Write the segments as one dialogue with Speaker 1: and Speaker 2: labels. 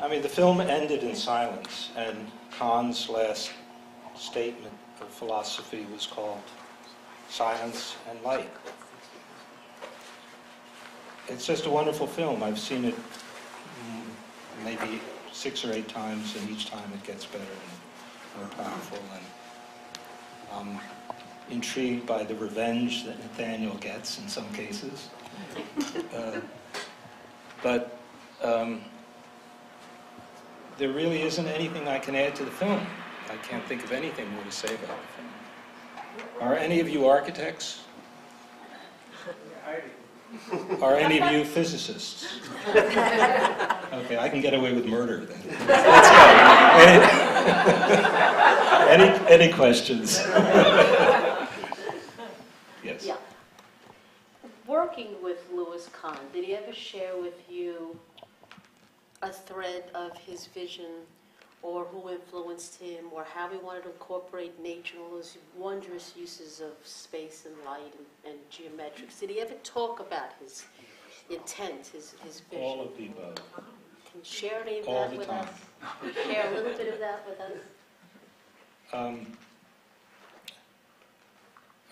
Speaker 1: I mean, the film ended in silence, and Kahn's last statement of philosophy was called Silence and Light. It's just a wonderful film. I've seen it mm, maybe six or eight times, and each time it gets better and more powerful. And I'm intrigued by the revenge that Nathaniel gets in some cases. Uh, but um, there really isn't anything I can add to the film. I can't think of anything more to say about the film. Are any of you architects? Are any of you physicists? Okay, I can get away with murder then. Let's go. Any, any, any questions? Yes.
Speaker 2: Yeah. Working with Louis Kahn, did he ever share with you a thread of his vision or who influenced him or how he wanted to incorporate nature and all those wondrous uses of space and light and, and geometrics? Did he ever talk about his intent, his, his vision?
Speaker 1: All of the above.
Speaker 2: Can you share any of
Speaker 1: All
Speaker 2: that with
Speaker 1: time.
Speaker 2: us? Can you Share a little bit of that with us?
Speaker 1: Um,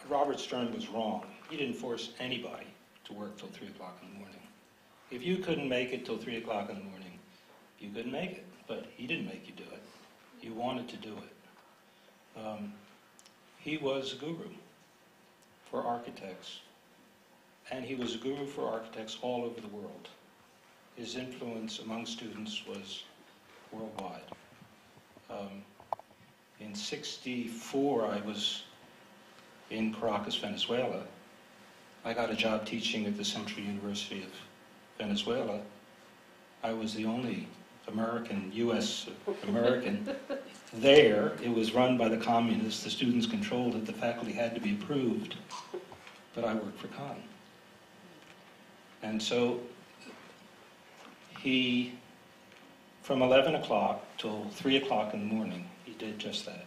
Speaker 1: Robert Stern was wrong. He didn't force anybody to work till 3 o'clock in the morning. If you couldn't make it till 3 o'clock in the morning, you couldn't make it. But he didn't make you do it. You wanted to do it. Um, he was a guru for architects, and he was a guru for architects all over the world. His influence among students was worldwide. Um, in 64, I was in Caracas, Venezuela. I got a job teaching at the Central University of Venezuela. I was the only American, U.S. American there. It was run by the communists. The students controlled it. The faculty had to be approved. But I worked for Kahn. And so he, from 11 o'clock till 3 o'clock in the morning, he did just that.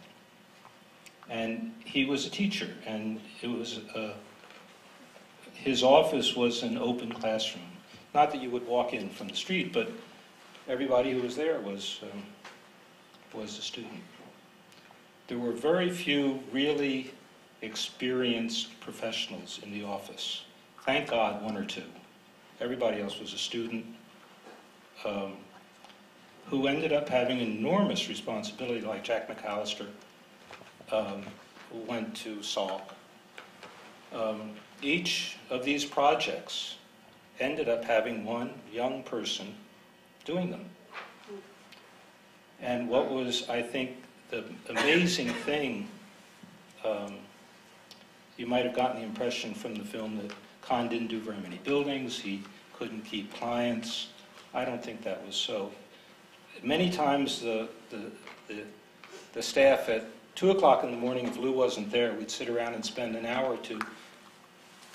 Speaker 1: And he was a teacher, and it was uh, his office was an open classroom. Not that you would walk in from the street, but everybody who was there was um, was a student. There were very few really experienced professionals in the office. Thank God, one or two. Everybody else was a student um, who ended up having enormous responsibility, like Jack MacAllister, um, who went to Salk. Um, each of these projects ended up having one young person doing them. And what was, I think, the amazing thing, um, you might have gotten the impression from the film that Kahn didn't do very many buildings, he couldn't keep clients. I don't think that was so. Many times the, the, the, the staff at 2 o'clock in the morning, if Lou wasn't there, we'd sit around and spend an hour or two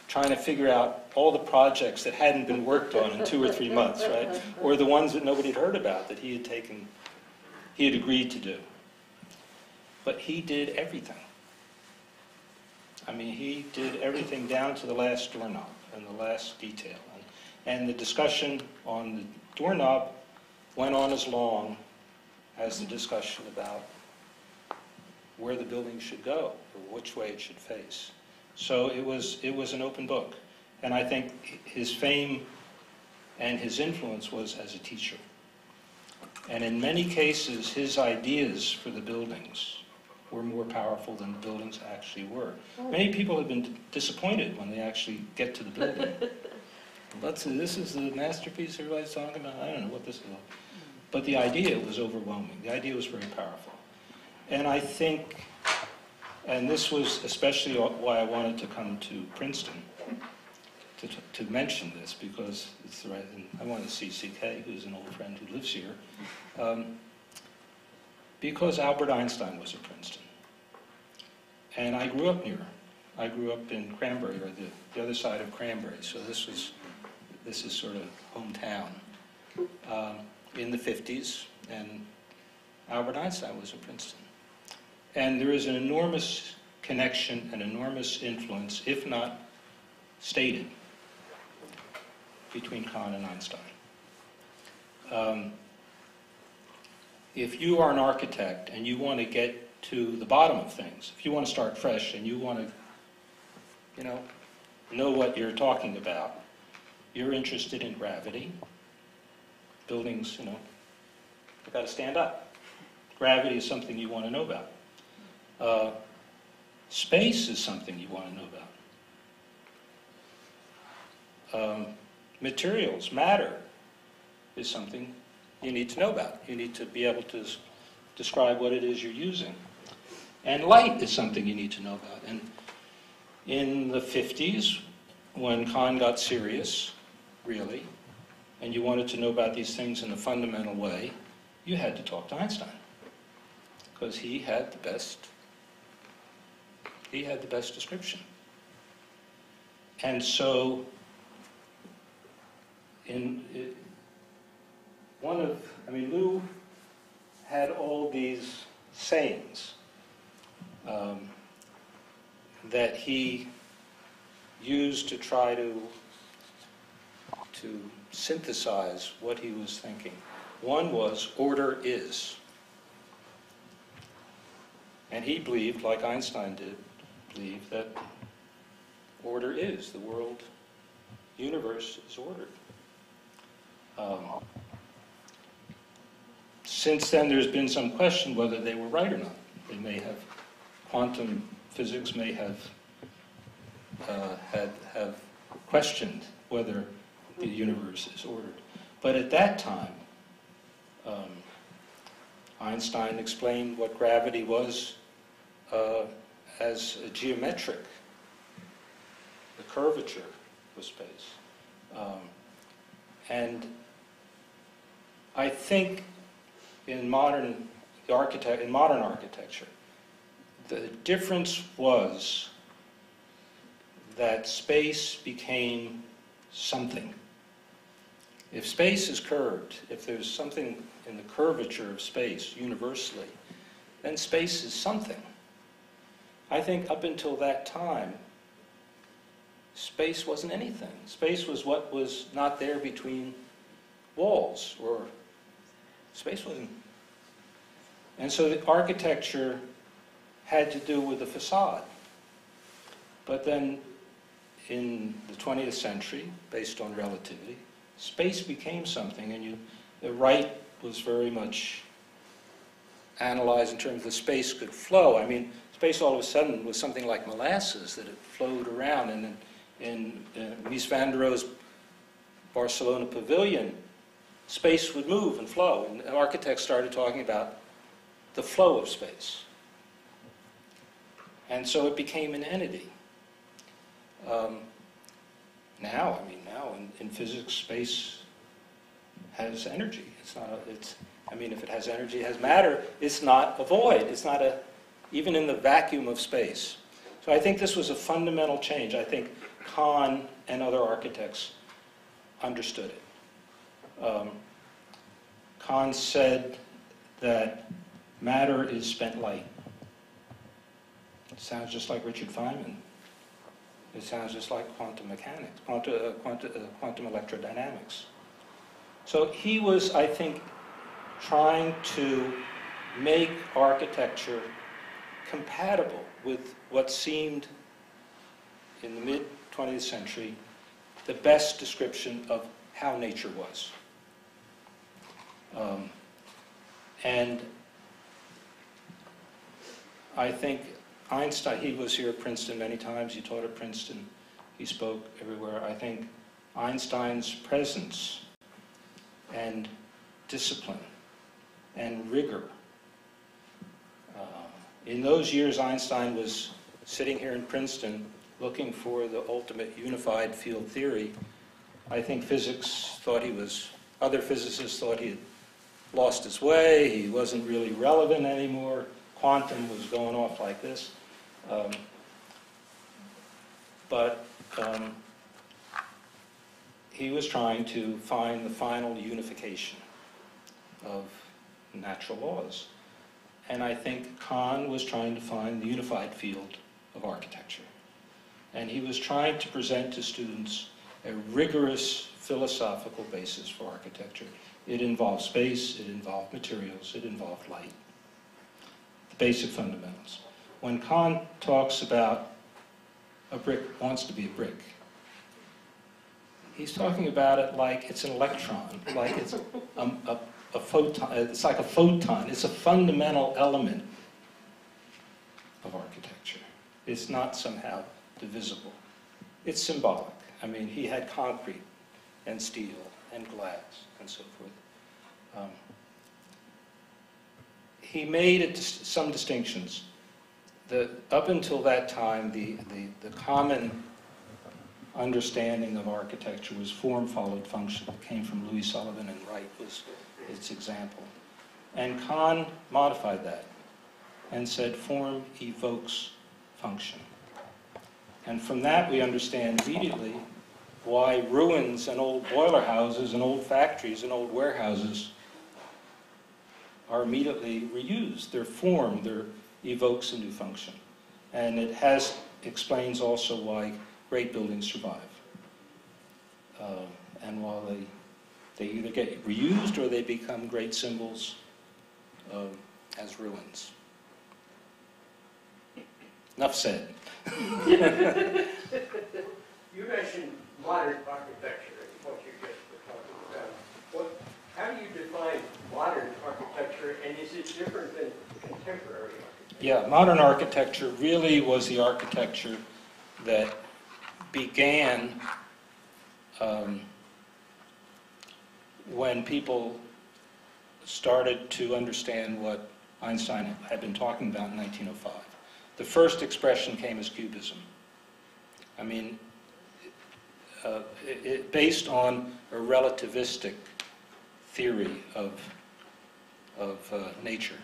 Speaker 1: trying to figure out all the projects that hadn't been worked on in two or three months, right? Or the ones that nobody had heard about that he had taken, he had agreed to do. But he did everything. I mean, he did everything down to the last doorknob and the last detail. And, and the discussion on the doorknob went on as long as the discussion about where the building should go or which way it should face. So it was, it was an open book. And I think his fame and his influence was as a teacher. And in many cases, his ideas for the buildings were more powerful than the buildings actually were. Oh. Many people have been disappointed when they actually get to the building. Let's see, this is the masterpiece everybody's talking about. I don't know what this is. But the idea was overwhelming. The idea was very powerful. And I think and this was especially why I wanted to come to Princeton, to, to mention this, because it's the right, I want to see CK, who's an old friend who lives here, um, because Albert Einstein was at Princeton. And I grew up near. I grew up in Cranbury, or the, the other side of Cranbury, so this was, this is sort of hometown. Um, in the 50s, and Albert Einstein was at Princeton. And there is an enormous connection, an enormous influence, if not stated, between Kahn and Einstein. Um, if you are an architect and you want to get to the bottom of things, if you want to start fresh and you want to, you know, know what you're talking about, you're interested in gravity, buildings, you know, they've got to stand up. Gravity is something you want to know about. Uh, space is something you want to know about. Um, materials, matter, is something you need to know about. You need to be able to describe what it is you're using. And light is something you need to know about. And in the 50s, when Kahn got serious, really, and you wanted to know about these things in a fundamental way, you had to talk to Einstein. Because he had the best, he had the best description. And so, in, it, one of, I mean, Lou had all these sayings um, that he used to try to to synthesize what he was thinking. One was order is. And he believed, like Einstein did, believe that order is. The world, universe is ordered. Um, since then, there's been some question whether they were right or not. They may have, quantum physics may have uh, had have questioned whether the universe is ordered. But at that time, um, Einstein explained what gravity was uh, as a geometric, the curvature of space. Um, and I think in modern architect in modern architecture, the difference was that space became something. If space is curved, if there's something in the curvature of space universally, then space is something. I think up until that time, space wasn't anything. Space was what was not there between walls, or space wasn't. And so the architecture had to do with the facade. But then in the 20th century, based on relativity, space became something, and you, the right was very much analyzed in terms of the space could flow. I mean, space all of a sudden was something like molasses that it flowed around, and in, in uh, Mies van der Rohe's Barcelona pavilion, space would move and flow, and architects started talking about the flow of space. And so it became an entity. Um, now, I mean, now in, in physics, space has energy. It's not. A, it's. I mean, if it has energy, it has matter. It's not a void. It's not a. Even in the vacuum of space. So I think this was a fundamental change. I think Kahn and other architects understood it. Um, Kahn said that matter is spent light. It sounds just like Richard Feynman. It sounds just like quantum mechanics, quantum, uh, quantum, uh, quantum electrodynamics. So he was, I think, trying to make architecture compatible with what seemed, in the mid 20th century, the best description of how nature was. Um, and I think Einstein, he was here at Princeton many times, he taught at Princeton, he spoke everywhere. I think Einstein's presence and discipline and rigor. In those years, Einstein was sitting here in Princeton looking for the ultimate unified field theory. I think physics thought he was, other physicists thought he had lost his way, he wasn't really relevant anymore quantum was going off like this. Um, but um, he was trying to find the final unification of natural laws. And I think Kahn was trying to find the unified field of architecture. And he was trying to present to students a rigorous philosophical basis for architecture It involved space, it involved materials, it involved light. The basic fundamentals. When Kahn talks about a brick wants to be a brick, he's talking about it like it's an electron, like it's a, a, a photon, it's like a photon. It's a fundamental element of architecture. It's not somehow divisible. It's symbolic. I mean, he had concrete and steel and glass and so forth. Um, he made it, some distinctions. The, up until that time, the, the, the common understanding of architecture was form followed function. It came from Louis Sullivan and Wright was its example. And Kahn modified that and said form evokes function. And from that we understand immediately why ruins and old boiler houses and old factories and old warehouses are immediately reused. Their form, their evokes a new function. And it has, explains also why great buildings survive. Uh, and while they, they either get reused or they become great symbols uh, as ruins. Enough said.
Speaker 3: You mentioned modern architecture, what you just were talking about. What, how do you define modern architecture, and is it different than contemporary architecture?
Speaker 1: Yeah, modern architecture really was the architecture that began um, when people started to understand what Einstein had been talking about in 1905. The first expression came as Cubism. I mean, uh, it, it, based on a relativistic theory of, of uh, nature.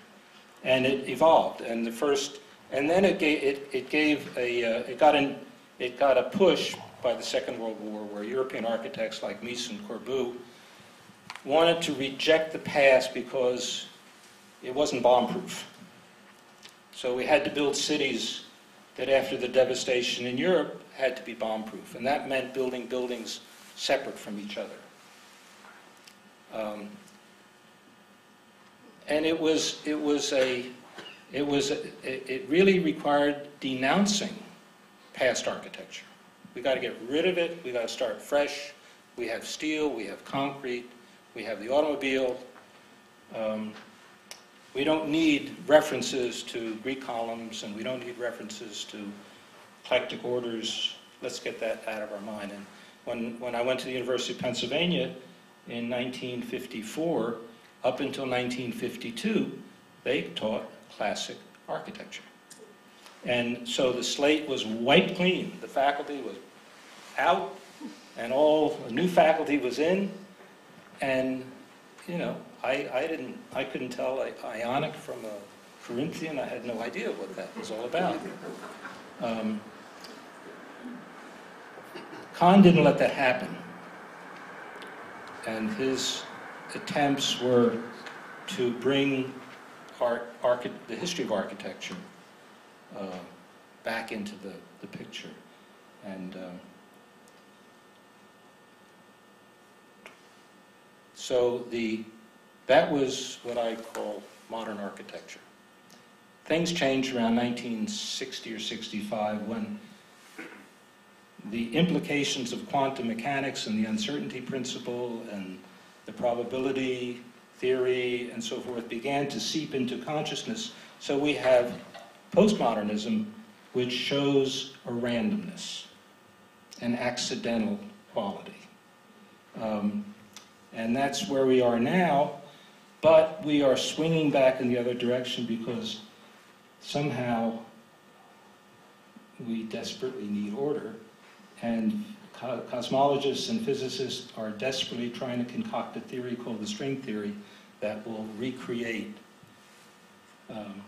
Speaker 1: And it evolved, and the first, and then it gave, it, it gave a, uh, it got in, it got a push by the Second World War where European architects like Mies and Corbu wanted to reject the past because it wasn't bomb-proof. So we had to build cities that after the devastation in Europe had to be bomb-proof, and that meant building buildings separate from each other. Um, and it was, it was a, it was, a, it really required denouncing past architecture. We got to get rid of it, we got to start fresh. We have steel, we have concrete, we have the automobile. Um, we don't need references to Greek columns, and we don't need references to eclectic orders. Let's get that out of our mind. And when, when I went to the University of Pennsylvania in 1954, up until 1952, they taught classic architecture. And so the slate was wiped clean. The faculty was out, and all new faculty was in. And, you know, I, I didn't, I couldn't tell Ionic from a Corinthian. I had no idea what that was all about. Um, Kahn didn't let that happen. And his attempts were to bring archi- the history of architecture uh, back into the, the picture. And um, so the, that was what I call modern architecture. Things changed around 1960 or 65 when the implications of quantum mechanics and the uncertainty principle and the probability theory and so forth began to seep into consciousness. So we have postmodernism, which shows a randomness, an accidental quality. Um, and that's where we are now, but we are swinging back in the other direction because somehow we desperately need order, and co- cosmologists and physicists are desperately trying to concoct a theory called the string theory that will recreate, um,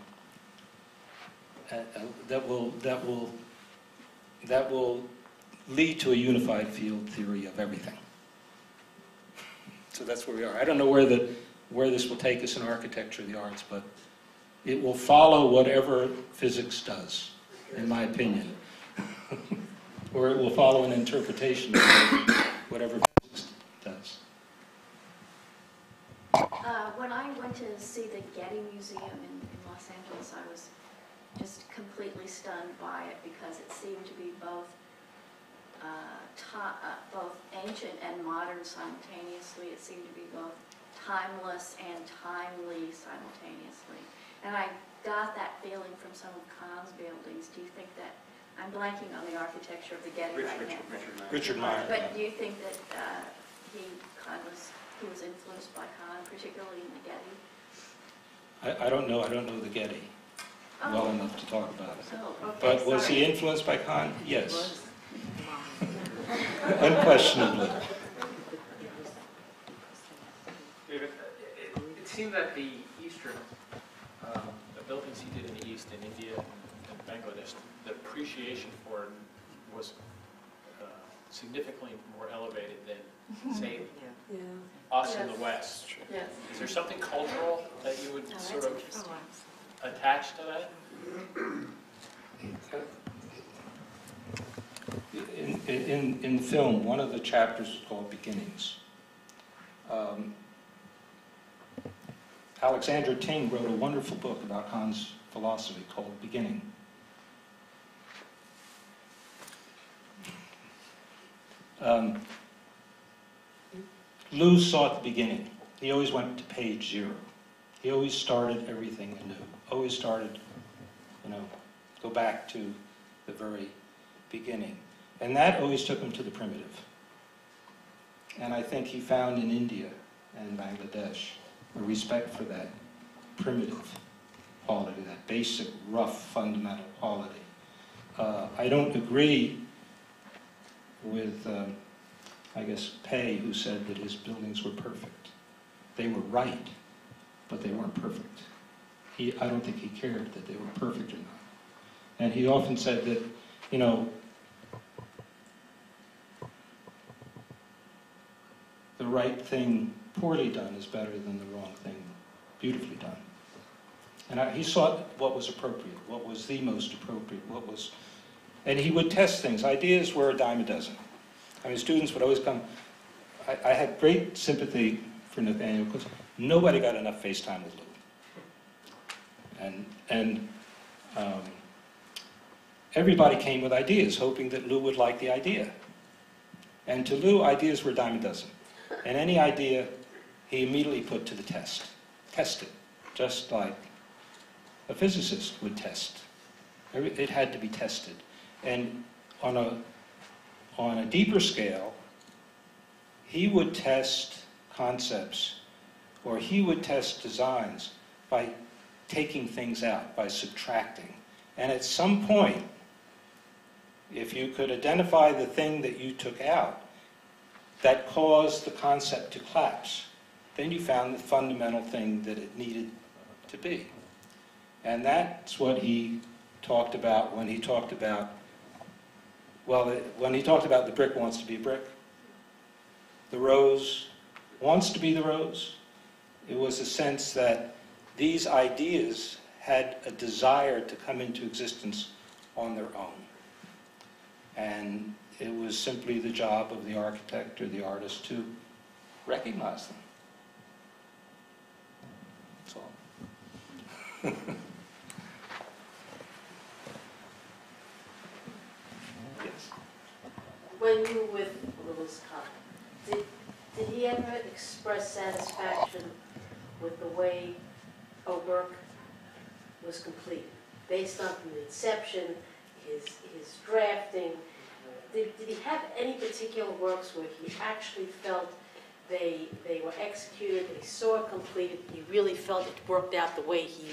Speaker 1: uh, that will that will that will lead to a unified field theory of everything. So that's where we are. I don't know where the where this will take us in architecture, of the arts, but it will follow whatever physics does, in my opinion. or it will follow an interpretation of whatever physics does.
Speaker 4: Uh, when I went to see the Getty Museum in, in Los Angeles, I was just completely stunned by it because it seemed to be both, uh, ti- uh, both ancient and modern simultaneously. It seemed to be both timeless and timely simultaneously. And I got that feeling from some of Kahn's buildings. Do you think that, I'm blanking on the architecture of the Getty
Speaker 5: Rich-
Speaker 4: right now.
Speaker 5: Richard, Richard Meier.
Speaker 1: Richard Meier.
Speaker 4: But do you think that uh, he Kahn was, he was influenced by Kahn, particularly in the Getty?
Speaker 1: I, I don't know, I don't know the Getty well
Speaker 4: Oh,
Speaker 1: enough to talk about it.
Speaker 4: oh, okay,
Speaker 1: But was he influenced by Kahn? Yes. Unquestionably.
Speaker 6: David, it, it seemed that the eastern, um, the buildings he did in the east, in India and Bangladesh, the appreciation for it was uh, significantly more elevated than, say, us in the west.
Speaker 2: Yes.
Speaker 6: Is there something cultural that you would
Speaker 4: Oh,
Speaker 6: sort of attach to that?
Speaker 1: In, in, in film, one of the chapters is called Beginnings. Um, Alexandra Tyng wrote a wonderful book about Kahn's philosophy called Beginning. Um, Lou saw the beginning. He always went to page zero. He always started everything anew. Always started, you know, go back to the very beginning. And that always took him to the primitive. And I think he found in India and Bangladesh a respect for that primitive quality, that basic, rough, fundamental quality. Uh, I don't agree with, um, I guess, Pei, who said that his buildings were perfect. They were right, but they weren't perfect. He, I don't think he cared that they were perfect or not. And he often said that, you know, right thing poorly done is better than the wrong thing beautifully done. And I, he sought what was appropriate, what was the most appropriate, what was, and he would test things. Ideas were a dime a dozen. I mean, students would always come. I, I had great sympathy for Nathaniel because nobody got enough face time with Lou. And, and um, everybody came with ideas, hoping that Lou would like the idea. And to Lou, ideas were a dime a dozen. And any idea he immediately put to the test, tested, just like a physicist would test. It had to be tested. And on a, on a deeper scale, he would test concepts or he would test designs by taking things out, by subtracting. And at some point, if you could identify the thing that you took out that caused the concept to collapse, then you found the fundamental thing that it needed to be. And that's what he talked about when he talked about, well, when he talked about the brick wants to be a brick, the rose wants to be the rose. It was a sense that these ideas had a desire to come into existence on their own. And it was simply the job of the architect or the artist to recognize them. That's all. Yes.
Speaker 2: When you were with Louis Kahn, did, did he ever express satisfaction with the way a work was complete? Based on the inception, his, his drafting, did, did he have any particular works where he actually felt they, they were executed, they saw it completed, he really felt it worked out the way he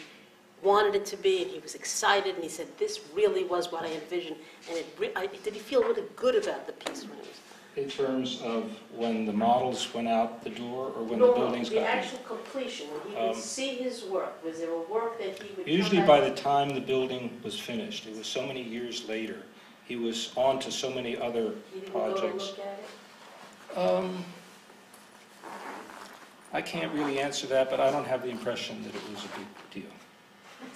Speaker 2: wanted it to be, and he was excited, and he said, this really was what I envisioned, and it, I- did he feel really good about the piece when it was?
Speaker 1: In terms of when the models went out the door or when the
Speaker 2: No,
Speaker 1: buildings
Speaker 2: The
Speaker 1: got...
Speaker 2: actual completion, when he
Speaker 1: Um,
Speaker 2: could see his work, was there a work that he would
Speaker 1: Usually by the time the building was finished, it was so many years later, he was on to so many other
Speaker 2: He didn't go to
Speaker 1: projects.
Speaker 2: look at it?
Speaker 1: Um, I can't really answer that, but I don't have the impression that it was a big deal.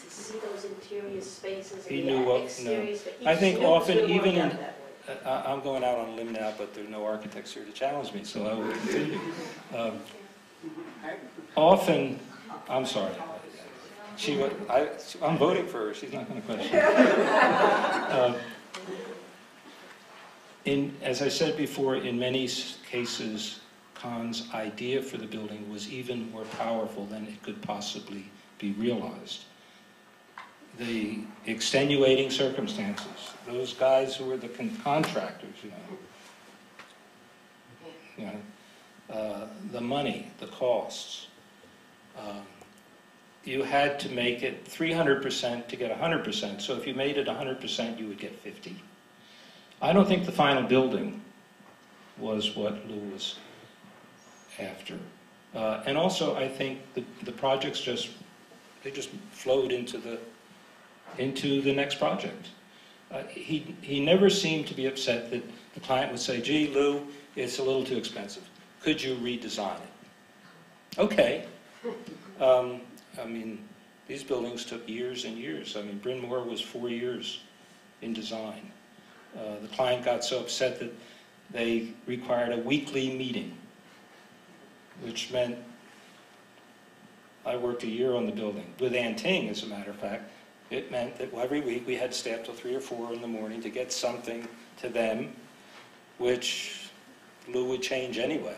Speaker 2: To see those interior spaces
Speaker 1: He
Speaker 2: and
Speaker 1: knew
Speaker 2: the
Speaker 1: what-
Speaker 2: space.
Speaker 1: I think often even in- I- I'm going out on a limb now, but there are no architects here to challenge me, so I will continue. Um, Often, I'm sorry. She, wa- I, I'm voting for her, she's not going to question. Uh, In, as I said before, in many cases, Kahn's idea for the building was even more powerful than it could possibly be realized. The extenuating circumstances, those guys who were the con- contractors, you know, you know, uh, the money, the costs. um, You had to make it 300% to get 100%, so if you made it 100%, you would get 50. I don't think the final building was what Lou was after. Uh, And also, I think the, the projects just, they just flowed into the, into the next project. Uh, He, he never seemed to be upset that the client would say, gee, Lou, it's a little too expensive. Could you redesign it? Okay. Um, I mean, these buildings took years and years. I mean, Bryn Mawr was four years in design. Uh, The client got so upset that they required a weekly meeting, which meant, I worked a year on the building, with Anne Tyng, as a matter of fact. It meant that every week, we had up till three or four in the morning to get something to them, which Lou would change anyway.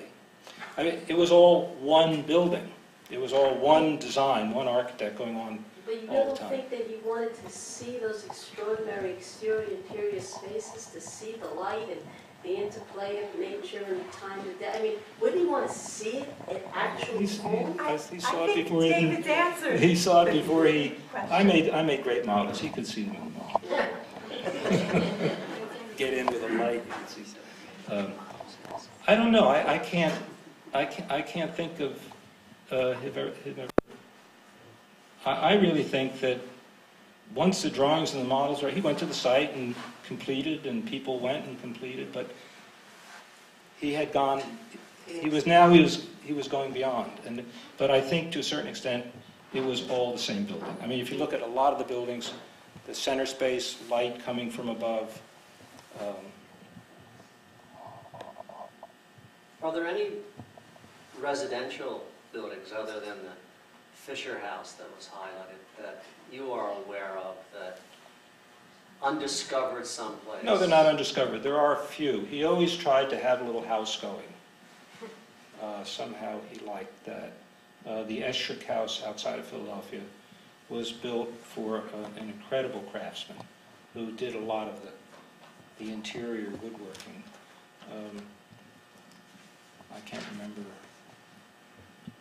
Speaker 1: I mean, it was all one building. It was all one design, one architect going on.
Speaker 2: But you
Speaker 1: all the
Speaker 2: don't
Speaker 1: time.
Speaker 2: think that you wanted to see those extraordinary exterior, interior spaces, to see the light and the interplay of nature and time of day? I mean, wouldn't you want to see it in actual
Speaker 1: He's-
Speaker 2: home?
Speaker 1: He he saw
Speaker 5: I
Speaker 1: it
Speaker 5: think
Speaker 1: before he,
Speaker 5: David's answered
Speaker 1: he saw it before he, I made, I made great models, he could see them in the model. Get in with a light, you could see. Um, I don't know, I, I can't, I can't, I can't think of, uh, I, really think that once the drawings and the models were, he went to the site and completed, and people went and completed, but he had gone, he was, now he was, he was going beyond, and, but I think to a certain extent, it was all the same building. I mean, if you look at a lot of the buildings, the center space, light coming from above, um,
Speaker 7: Are there any residential buildings other than the Fisher House that was highlighted that you are aware of that undiscovered someplace?
Speaker 1: No, they're not undiscovered. There are a few. He always tried to have a little house going. Uh, Somehow he liked that. Uh, The Esherick House outside of Philadelphia was built for uh, an incredible craftsman who did a lot of the, the interior woodworking. Um, I can't remember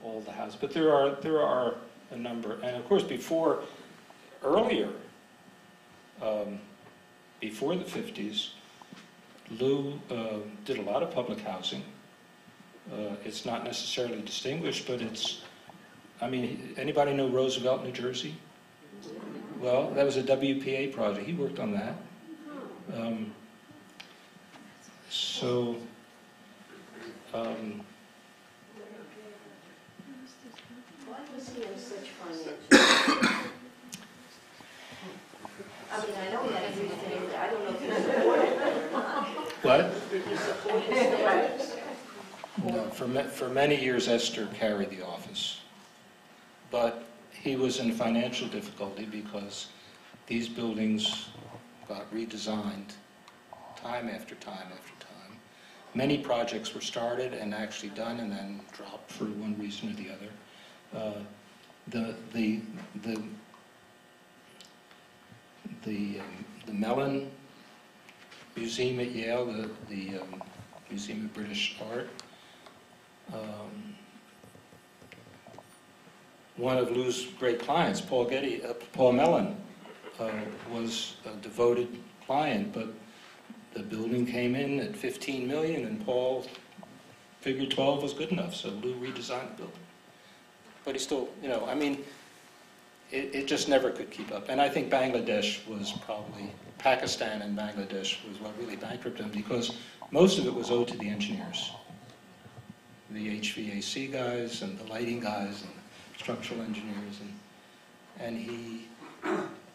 Speaker 1: all the houses, but there are, there are a number. And of course, before, earlier, um, before the 50s, Lou uh, did a lot of public housing. Uh, It's not necessarily distinguished, but it's, I mean, anybody know Roosevelt, New Jersey? Well, that was a WPA project, he worked on that. Um, So, um,
Speaker 2: Why was he in such financial? I I know that everything, I don't know if it's important or not.
Speaker 1: what?
Speaker 2: He supported his wives.
Speaker 1: No, for, ma- for many years Esther carried the office. But he was in financial difficulty because these buildings got redesigned time after time after time. Many projects were started and actually done and then dropped for one reason or the other. Uh, The, the, the, the um, the Mellon Museum at Yale, the, the um, Museum of British Art, um, one of Lou's great clients, Paul Getty, uh, Paul Mellon, uh, was a devoted client, but the building came in at 15 million, and Paul figured 12 was good enough, so Lou redesigned the building. But he still, you know, I mean, it, it just never could keep up. And I think Bangladesh was probably, Pakistan and Bangladesh was what really bankrupted him, because most of it was owed to the engineers the HVAC guys and the lighting guys and structural engineers and, and he,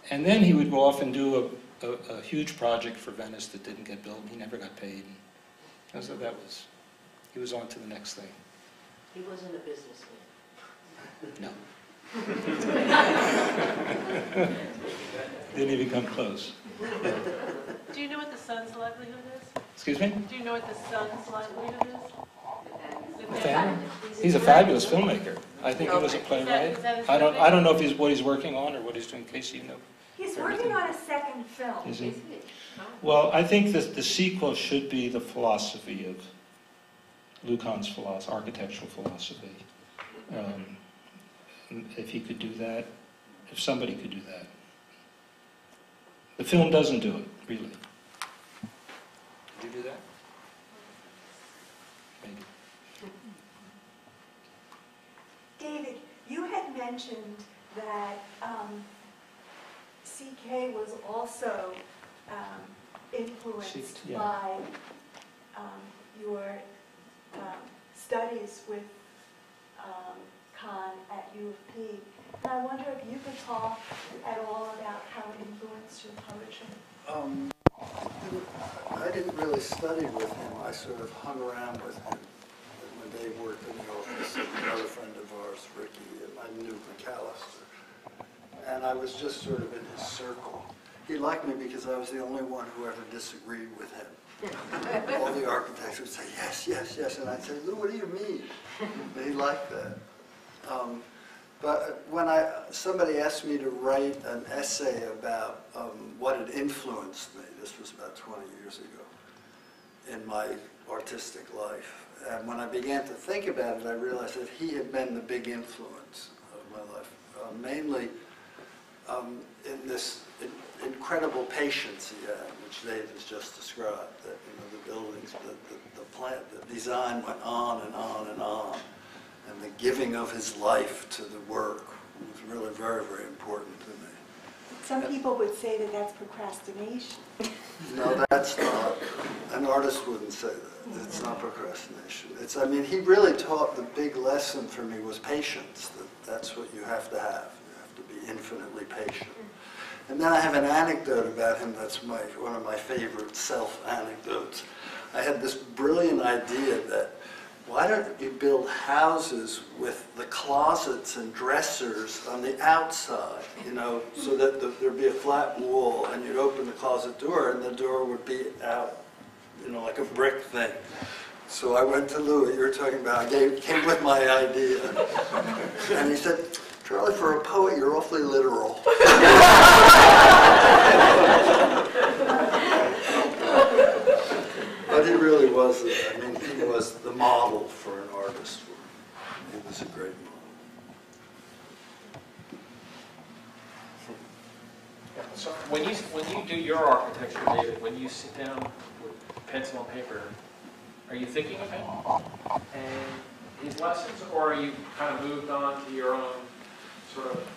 Speaker 1: and then he would go off and do a, a, a huge project for Venice that didn't get built, and he never got paid. And so that was, he was on to the next thing.
Speaker 2: He wasn't a businessman.
Speaker 1: No. Didn't even come close.
Speaker 2: Do you know what the sun's livelihood is?
Speaker 1: Excuse me?
Speaker 2: Do you know what the sun's livelihood is?
Speaker 1: Nathaniel? He's a fabulous filmmaker. I think he was a playwright.
Speaker 2: is that his
Speaker 1: I don't. I don't know if he's, what he's working on or what he's doing, Casey, you know?
Speaker 5: He's
Speaker 1: Everything.
Speaker 5: working on a second film.
Speaker 1: Is he? Well, I think that the sequel should be the philosophy of Lou Kahn's philosophy, architectural philosophy. Um, If he could do that, if somebody could do that. The film doesn't do it, really. Did you do that? Maybe.
Speaker 5: David, you had mentioned that um, CK was also um, influenced
Speaker 1: yeah.
Speaker 5: by um, your um, studies with at U of P. And I wonder if you could talk at all about how it influenced your poetry.
Speaker 8: Um, I didn't really study with him, I sort of hung around with him when Dave worked in the office, and another friend of ours, Ricky, and I knew MacAllister. And I was just sort of in his circle. He liked me because I was the only one who ever disagreed with him. All the architects would say, yes, yes, yes, and I'd say, Lou, what do you mean? And he liked that. Um, But when I, somebody asked me to write an essay about um, what had influenced me, this was about 20 years ago, in my artistic life. And when I began to think about it, I realized that he had been the big influence of my life, uh, mainly um, in this in- incredible patience he had, which Dave has just described, that, you know, the buildings, the, the, the plant, the design went on and on and on. And the giving of his life to the work was really very, very important to me.
Speaker 5: Some people would say that that's procrastination.
Speaker 8: No, that's not, an artist wouldn't say that. It's not procrastination. It's, I mean, he really taught, the big lesson for me was patience, that that's what you have to have. You have to be infinitely patient. And then I have an anecdote about him that's my, one of my favorite self-anecdotes. I had this brilliant idea that why don't you build houses with the closets and dressers on the outside, you know, so hmm. that the- there'd be a flat wall and you'd open the closet door and the door would be out, you know, like a brick thing. So I went to Louis, you were talking about, I gave, came with my idea. And he said, Charlie, for a poet, you're awfully literal. But he really wasn't. I mean, he was the model for an artist. He was a great model.
Speaker 6: So when you, when you do your architecture, David, when you sit down with pencil and paper, are you thinking of him and his lessons, or are you kind of moved on to your own sort of,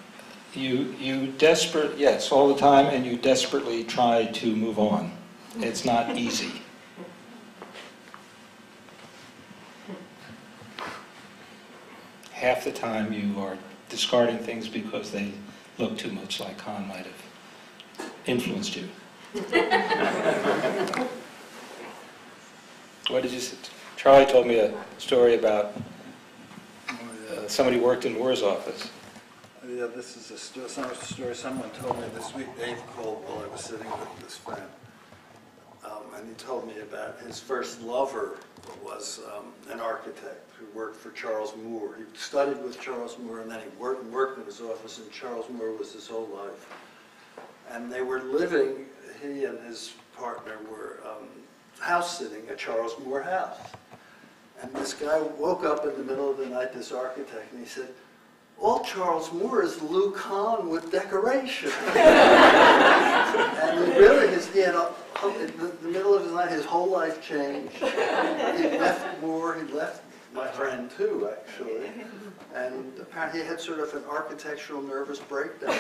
Speaker 1: You, you desperate, yes, all the time, and you desperately try to move on. It's not easy. Half the time you are discarding things because they look too much like Kahn might have influenced you. What did you, say? Charlie told me a story about uh, somebody worked in Moore's office.
Speaker 8: Yeah, this is a sto- some story someone told me this week. Dave called while I was sitting with this friend. And he told me about his first lover was um, an architect who worked for Charles Moore. He studied with Charles Moore and then he worked, worked in his office and Charles Moore was his whole life. And they were living, he and his partner were um, house sitting at Charles Moore House. And this guy woke up in the middle of the night, this architect, and he said, all Charles Moore is Lou Kahn with decoration. and he really, his, he had, the, the middle of his night, his whole life changed. He left war, he left my friend too, actually. And apparently he had sort of an architectural nervous breakdown.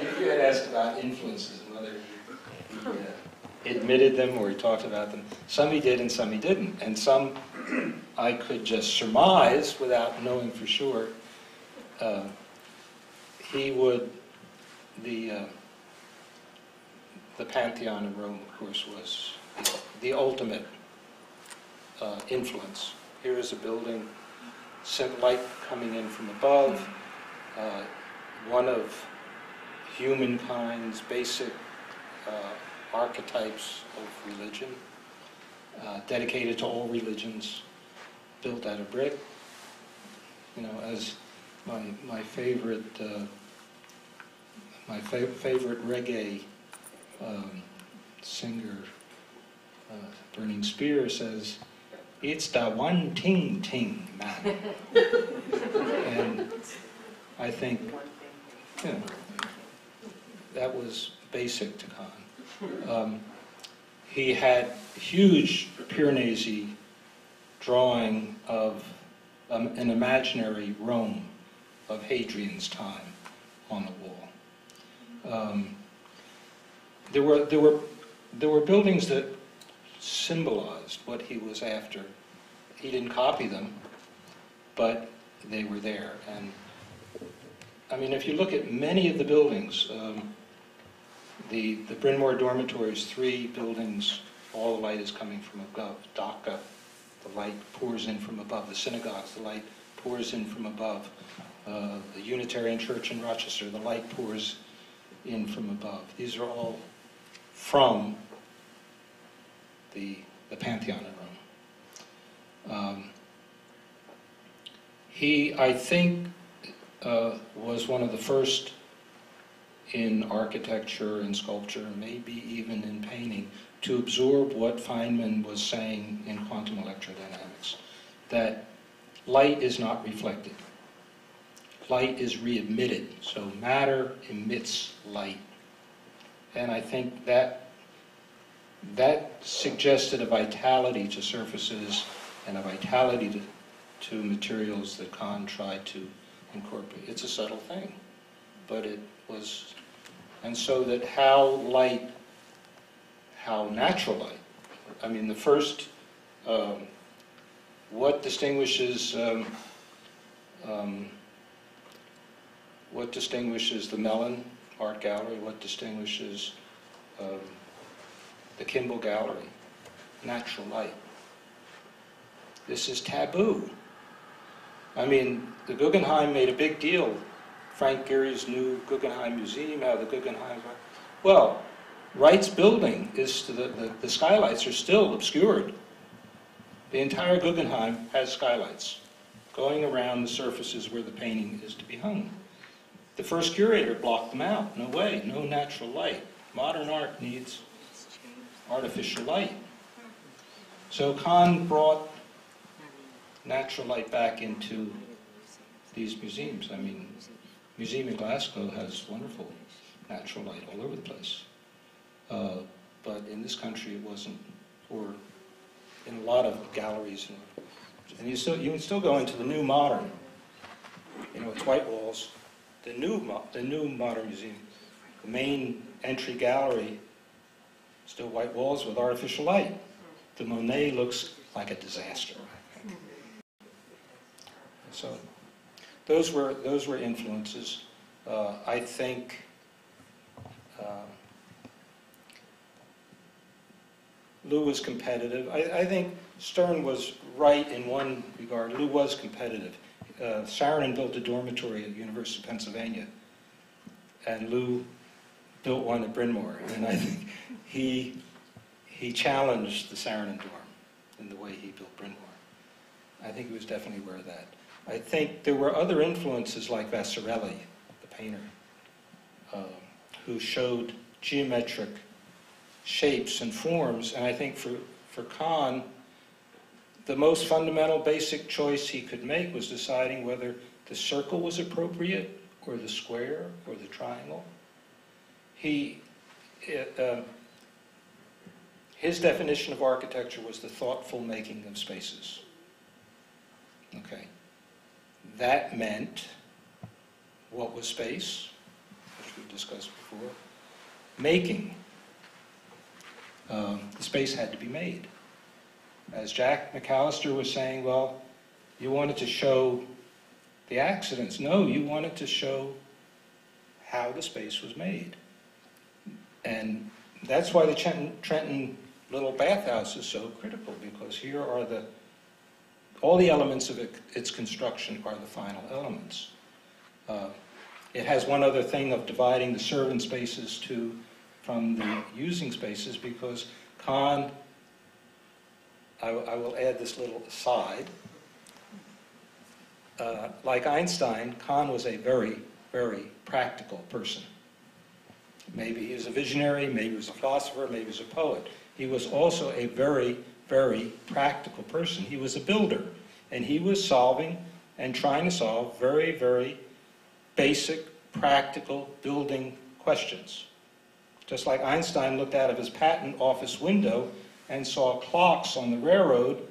Speaker 1: You you had asked about influences and whether he he, uh, admitted them or he talked about them. Some he did and some he didn't. And some I could just surmise without knowing for sure. Uh, He would, the, uh, the Pantheon in Rome, of course, was the ultimate uh, influence. Here is a building, sent light coming in from above, uh, one of humankind's basic uh, archetypes of religion, uh, dedicated to all religions, built out of brick. You know, as my, my favorite, uh, my fa- favorite reggae um, singer, uh, Burning Spear, says, it's the one ting ting, man. and I think, you know, that was basic to Kahn. Um, he had huge Piranesi drawing of um, an imaginary Rome of Hadrian's time on the wall. Um, there were there were there were buildings that symbolized what he was after. He didn't copy them, but they were there. And I mean, if you look at many of the buildings, um, the the Bryn Mawr dormitories, three buildings, all the light is coming from above. Dhaka, the light pours in from above. The synagogues, the light pours in from above. Uh, the Unitarian Church in Rochester, the light pours in from above. These are all from the, the Pantheon in Rome. Um, he, I think, uh, was one of the first in architecture and sculpture, maybe even in painting, to absorb what Feynman was saying in quantum electrodynamics, that light is not reflected. Light is re-emitted, so matter emits light. And I think that that suggested a vitality to surfaces and a vitality to, to materials that Kahn tried to incorporate. It's a subtle thing, but it was, and so that how light, how natural light, I mean, the first, um, what distinguishes, um, um, what distinguishes the Mellon Art Gallery, what distinguishes um, the Kimbell Gallery? Natural light. This is taboo. I mean, the Guggenheim made a big deal. Frank Gehry's new Guggenheim Museum, how the Guggenheim. Well, Wright's building is to the, the, the skylights are still obscured. The entire Guggenheim has skylights going around the surfaces where the painting is to be hung. The first curator blocked them out. No way, no natural light. Modern art needs artificial light. So Kahn brought natural light back into these museums. I mean, Museum in Glasgow has wonderful natural light all over the place. Uh, but in this country, it wasn't, or in a lot of galleries. And, and you, still, you can still go into the new modern, you know, it's white walls. The new, the new modern museum, the main entry gallery, still white walls with artificial light. The Monet looks like a disaster. So those were, those were influences. Uh, I think uh, Lou was competitive. I, I think Stern was right in one regard. Lou was competitive. Uh, built a dormitory at the University of Pennsylvania, and Lou built one at Bryn Mawr. And I think he, he challenged the Saarinen dorm in the way he built Bryn Mawr. I think he was definitely aware of that. I think there were other influences like Vasarely, the painter, um, who showed geometric shapes and forms. And I think for, for Kahn, the most fundamental basic choice he could make was deciding whether the circle was appropriate or the square or the triangle. He, uh, his definition of architecture was the thoughtful making of spaces. Okay. That meant what was space, which we've discussed before, making. Um, the space had to be made. As Jack MacAllister was saying, well, you wanted to show the accidents. No, you wanted to show how the space was made. And that's why the Trenton, little bathhouse is so critical, because here are the, all the elements of it, its construction are the final elements. Uh, It has one other thing of dividing the servant spaces to, from the using spaces, because Kahn, I, I will add this little aside, uh, like Einstein, Kahn was a very, very practical person. Maybe he was a visionary, maybe he was a philosopher, maybe he was a poet. He was also a very, very practical person. He was a builder, and he was solving and trying to solve very, very basic, practical building questions. Just like Einstein looked out of his patent office window and saw clocks on the railroad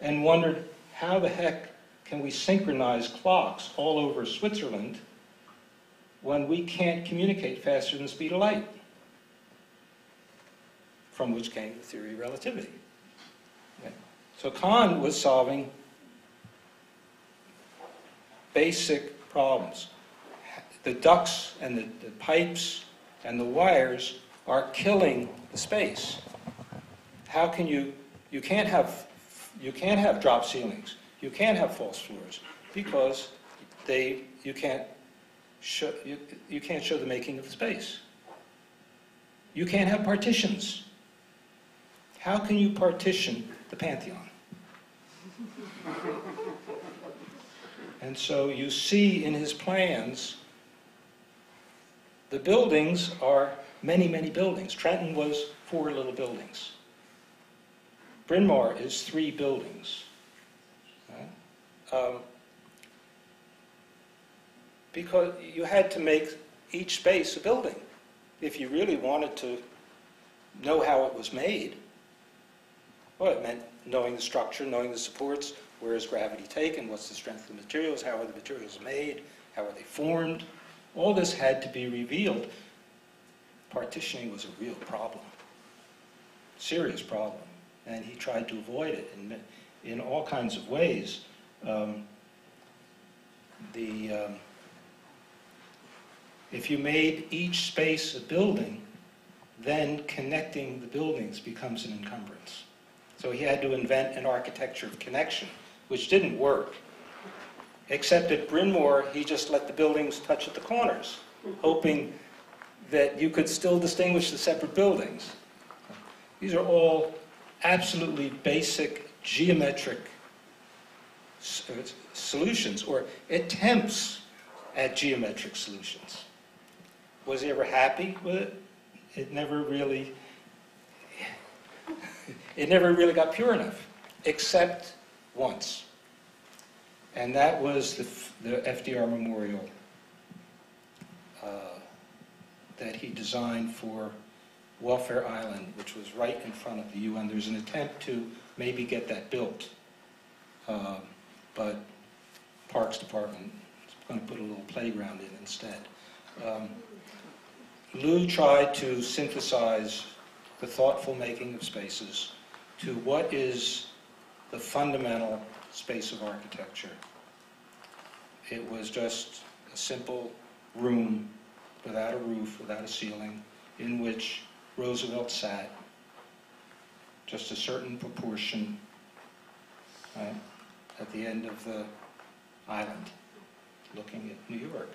Speaker 1: and wondered, how the heck can we synchronize clocks all over Switzerland when we can't communicate faster than the speed of light? From which came the theory of relativity. So Kahn was solving basic problems. The ducts and the, the pipes and the wires are killing the space. How can you, you can't have, you can't have drop ceilings, you can't have false floors, because they, you can't show, you, you can't show the making of the space. You can't have partitions. How can you partition the Pantheon? And so you see in his plans, the buildings are many, many buildings. Trenton was four little buildings. Bryn Mawr is three buildings. Right? Um, because you had to make each space a building if you really wanted to know how it was made. Well, it meant knowing the structure, knowing the supports, where is gravity taken, what's the strength of the materials, how are the materials made, how are they formed. All this had to be revealed. Partitioning was a real problem, serious problem, and he tried to avoid it in, in all kinds of ways. Um, the, um, if you made each space a building, then connecting the buildings becomes an encumbrance. So he had to invent an architecture of connection, which didn't work. Except at Bryn Mawr, he just let the buildings touch at the corners, hoping that you could still distinguish the separate buildings. These are all absolutely basic geometric uh, solutions, or attempts at geometric solutions. Was he ever happy with it? It never really, it never really got pure enough, except once. And that was the, the FDR Memorial uh, that he designed for Welfare Island, which was right in front of the UN. There's an attempt to maybe get that built, um, but Parks Department is going to put a little playground in instead. Um, Lou tried to synthesize the thoughtful making of spaces to what is the fundamental space of architecture. It was just a simple room without a roof, without a ceiling, in which Roosevelt sat, just a certain proportion, right, at the end of the island, looking at New York.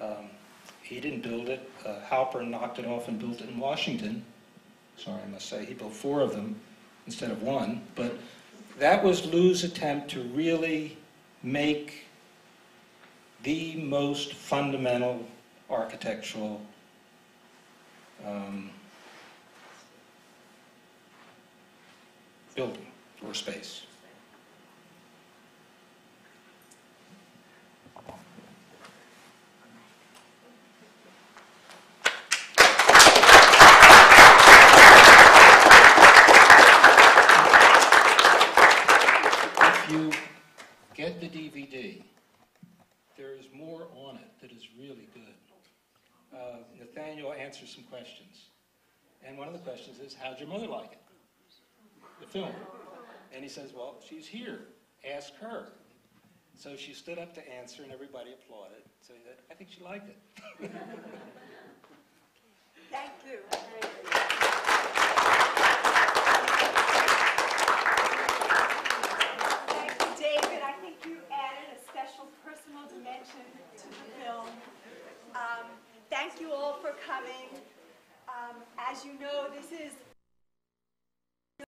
Speaker 1: Um, he didn't build it. Uh, Halprin knocked it off and built it in Washington. Sorry, I must say, he built four of them instead of one. But that was Lou's attempt to really make the most fundamental architectural um, building or space. If you get the DVD, there is more on it that is really good. Uh, Nathaniel answers some questions. And one of the questions is, how'd your mother like it? the film. And he says, Well, she's here. Ask her. So she stood up to answer, and everybody applauded. So he said, I think she liked it.
Speaker 5: Thank you. Thank you, David. I think you added a special personal dimension to the film. Um, thank you all for coming. Um, as you know, this is